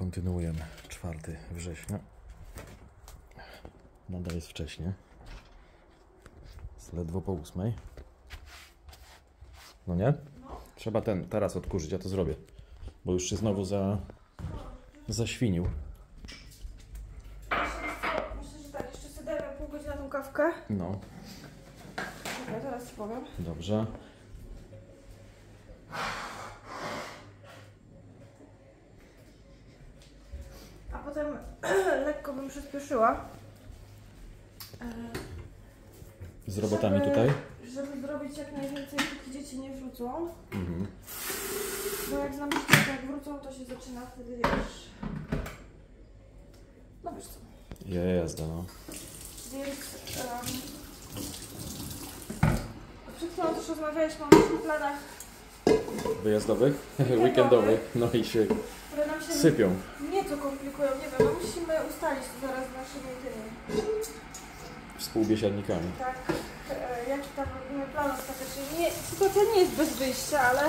Kontynuujemy. 4 września. Nadal jest wcześnie. Jest ledwo po ósmej. No nie? Trzeba ten teraz odkurzyć, ja to zrobię. Bo już się znowu za... zaświnił. Myślę, że tak, jeszcze sobie dajmy pół godziny na tą kawkę. No, Ja teraz ci powiem. dobrze. Potem lekko bym przyspieszyła. E, Z robotami żeby- tutaj? Żeby zrobić jak najwięcej, póki dzieci nie wrócą. Mhm. Bo jak znam to jak wrócą, to się zaczyna wtedy, wiesz... No wiesz co. Jazda, no. Więc... Um, przed chwilą też rozmawialiśmy o naszych planach, Wyjazdowych? Weekendowych. No i się sypią. nieco komplikują. Nie wiem, no musimy ustalić to zaraz z naszymi tymi. Współbiesiadnikami. Tak, e, jaki tam robimy plan ostatecznie. Nie, sytuacja nie jest bez wyjścia, ale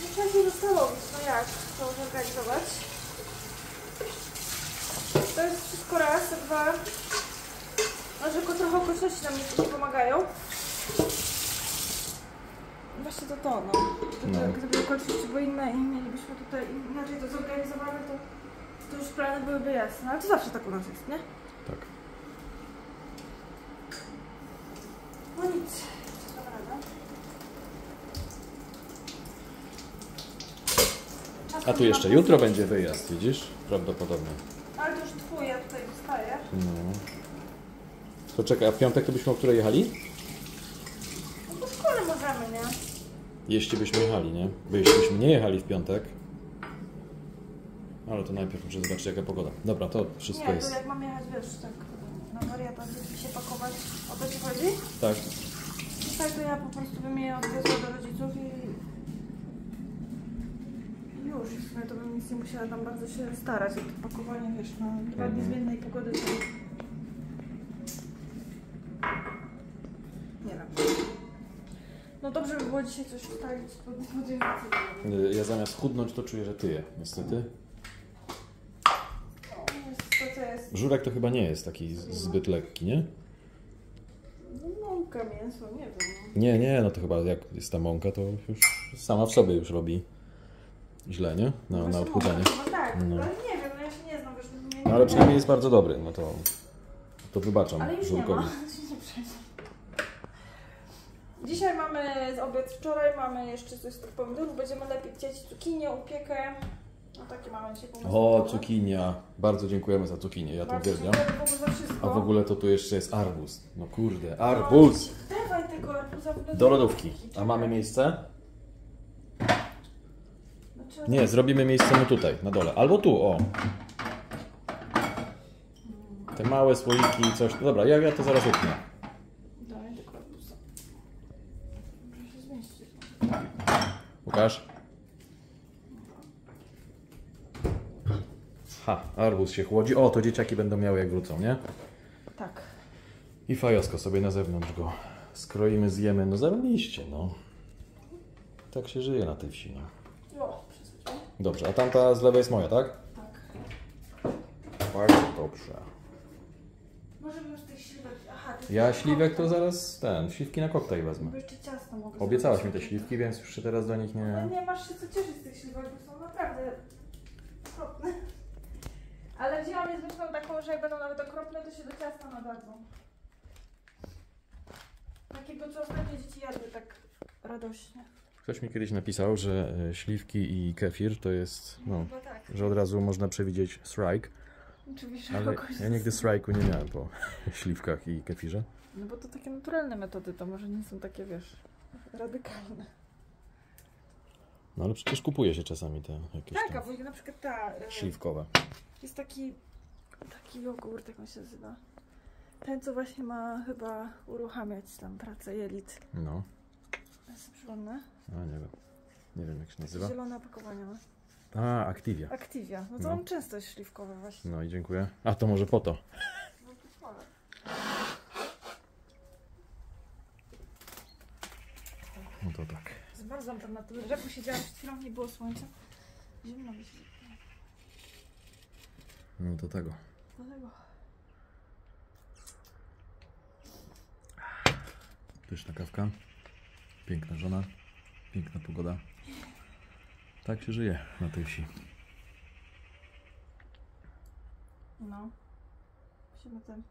muszę się zastanowić, no jak to zorganizować. To jest wszystko raz, dwa. No, że trochę okoliczności nam nie pomagają. Właśnie to to, no. No. Gdyby, gdyby okoliczności były inne i mielibyśmy tutaj inaczej to zorganizowane, to, to już plany byłyby jasne. Ale to zawsze tak u nas jest, nie? Tak. No nic. A tu jeszcze jutro będzie wyjazd, widzisz? Prawdopodobnie. Ale to już twój, ja tutaj dostaję. No. To czekaj, a w piątek to byśmy o której jechali? No po szkole możemy, nie? Jeśli byśmy jechali, nie? Bo jeśli byśmy nie jechali w piątek... Ale to najpierw muszę zobaczyć jaka pogoda. Dobra, to wszystko nie, jest. to jak mam jechać, wiesz, tak na wariata, gdzieś się pakować. O to ci chodzi? Tak. No tak, to ja po prostu bym je odwiozła do rodziców i... i już. I w sumie to bym nic nie musiała tam bardzo się starać. A to pakowanie, wiesz, na dwa dni Mhm. zmiennej pogody to... Nie wiem. No dobrze by było dzisiaj coś ustalić pod podjęcie. Y, Ja zamiast chudnąć, to czuję, że tyję, niestety. Sytuacja jest Żurek to chyba nie jest taki z- zbyt lekki, nie? no, mąka, mięso, nie wiem. Nie, nie, no to chyba jak jest ta mąka, to już sama w sobie już robi źle, nie? Na, na Właśnie odchudzanie. mąka, No tak, No. ale nie wiem, no ja się nie znam, wiesz, nie No ale przynajmniej jest bardzo dobry, no to, to wybaczam Ale już nie Żurkowi. ma. Nie przejdzie. Dzisiaj mamy z obiad wczoraj, mamy jeszcze coś z tych pomidorów, będziemy lepiej chcieć cukinię, upiekę. No takie mamy dzisiaj pomysły. O, cukinia. Bardzo dziękujemy za cukinię, ja to Bardzo uwielbiam. za wszystko. A w ogóle to tu jeszcze jest arbuz. No kurde, arbuz! No, Dawaj tego arbuza w. Do lodówki. A mamy miejsce? No, Nie, zrobimy miejsce mu tutaj, na dole. Albo tu, o. Te małe słoiki coś. Dobra, ja, ja to zaraz utnę. Dawaj tego arbuza. Muszę się zmieścić. Łukasz? Ha, arbuz się chłodzi. O, to dzieciaki będą miały jak wrócą, nie? Tak. I fajosko sobie na zewnątrz go skroimy, zjemy. No zarobiliście, no. Tak się żyje na tej wsi, no. O, przesuń. Dobrze, a tamta z lewej jest moja, tak? Tak. Bardzo dobrze. Możemy już tych śliwek... Aha, Ja śliwek to zaraz ten, śliwki na koktajl wezmę. Bo jeszcze ciasto mogę Obiecałaś mi te śliwki, więc już się teraz do nich No nie... nie masz się co cieszyć z tych śliwek, bo są naprawdę okropne. Ale wzięłam je z myślą taką, że jak będą nawet okropne, to się do ciasta nadadzą. Takiego, co ostatnio dzieci jadły tak radośnie. Ktoś mi kiedyś napisał, że e, śliwki i kefir to jest, no, Chyba tak. że od razu można przewidzieć strike, Oczywiście ale ja nigdy strike'u nie miałem po śliwkach i kefirze. No bo to takie naturalne metody, to może nie są takie, wiesz, radykalne. No ale przecież kupuje się czasami te jakieś Tak, a tam bo na przykład ta... e, śliwkowe. Jest taki, taki jogurt, jak on się nazywa. Ten, co właśnie ma chyba uruchamiać tam pracę jelit. No, sobie przypomnę. a nie wiem. Nie wiem jak się nazywa. Zielone opakowanie ma. A, Activia. Activia. No to No. on często jest śliwkowy właśnie. No i dziękuję. A to może po to. No to. No to tak. Zmarzłam tam na tym drzewu, siedziałam przed chwilą, nie było słońca. Zimno mi się. No to tego. Dlatego. Pyszna kawka. Piękna żona. Piękna pogoda. Tak się żyje na tej wsi. No. Musimy tym,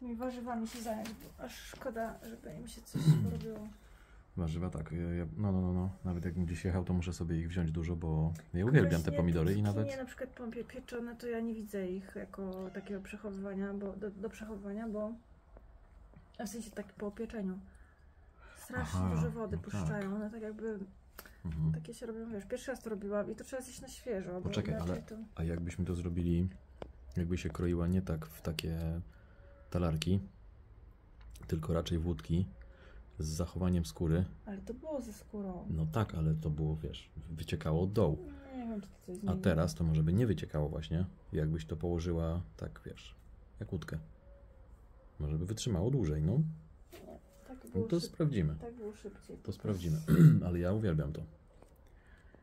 tymi warzywami się zająć, bo aż szkoda, żeby im się coś porobiło. Warzywa tak. Ja, ja, no, no, no, no. Nawet jakbym gdzieś jechał, to muszę sobie ich wziąć dużo, bo ja uwielbiam te pomidory i nawet. Nie, na przykład pompie pieczone, to ja nie widzę ich jako takiego przechowywania, bo, do, do przechowywania, bo w sensie tak po pieczeniu. Strasznie Aha, dużo wody no tak. puszczają, one tak jakby Mhm. takie się robią, wiesz, pierwszy raz to robiłam i to trzeba zjeść na świeżo, bo Poczekaj, inaczej ale- to... A jakbyśmy to zrobili, jakby się kroiła nie tak w takie talarki, tylko raczej wódki z zachowaniem skóry. Ale to było ze skórą. No tak, ale to było, wiesz, wyciekało od dołu. Nie wiem, czy to coś A teraz to może by nie wyciekało właśnie, jakbyś to położyła tak, wiesz, jak łódkę. Może by wytrzymało dłużej, no. Tak no było, to szyb... sprawdzimy. tak było szybciej. To sprawdzimy. Ale ja uwielbiam to.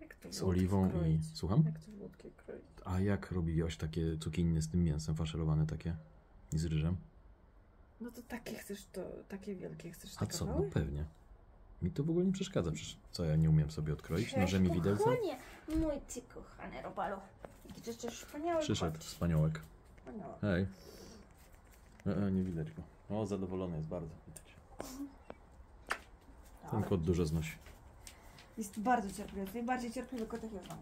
Jak to Z oliwą i... kroić? Słucham? Jak to wódki kroić? A jak robiłaś takie cukinny z tym mięsem faszerowane takie? I z ryżem? No to takie chcesz, to takie wielkie chcesz A te co? No kawały? pewnie. Mi to w ogóle nie przeszkadza. Przecież co, ja nie umiem sobie odkroić nożem i widelcem? kochanie, mój ty kochany robalu. Jaki jeszcze wspaniały Przyszedł kot. wspaniałek. Hej. E, e, nie widać go. O, zadowolony jest bardzo. Widać. Ten Ale kot dużo znosi. Jest bardzo cierpliwy. Najbardziej cierpliwy kot, jaki znam.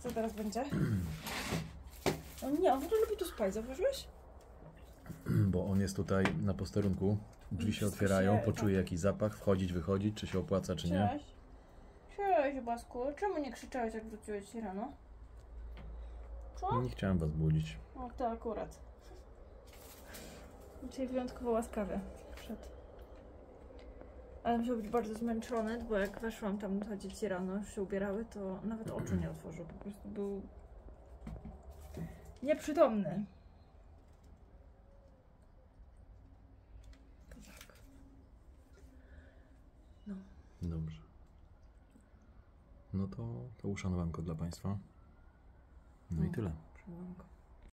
Co teraz będzie? O nie, on w ogóle lubi tu spać, zauważyłeś? Bo on jest tutaj na posterunku. Drzwi się Wszystko otwierają, poczuje jakiś zapach, wchodzić, wychodzić, czy się opłaca, czy nie. Cześć. Cześć, Basku. Czemu nie krzyczałeś, jak wróciłeś rano? Co? Nie chciałem was budzić. O, to akurat. Dzisiaj wyjątkowo łaskawie wszedł. Ale musiał być bardzo zmęczony, bo jak weszłam tam, dzieci rano już się ubierały, to nawet oczu nie otworzył. Po prostu był nieprzytomny. To tak. Dobrze. No to, to uszanowanko dla Państwa. No i No. tyle. Przyłamko.